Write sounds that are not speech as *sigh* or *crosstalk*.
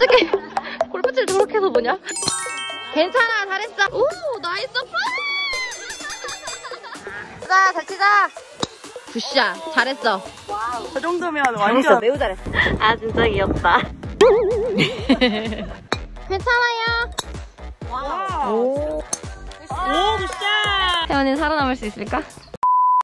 어떻게 *laughs* 골프채를 저렇게 해서 뭐냐? 괜찮아, 잘했어. 오, nice par! 자, 잘 치자. good shot, 잘했어. 저 정도면 완전 매우 잘했어. 아 진짜 귀엽다. *laughs* 괜찮아요. 와.. 오.. 오, good shot! 태연이 살아남을 수 있을까?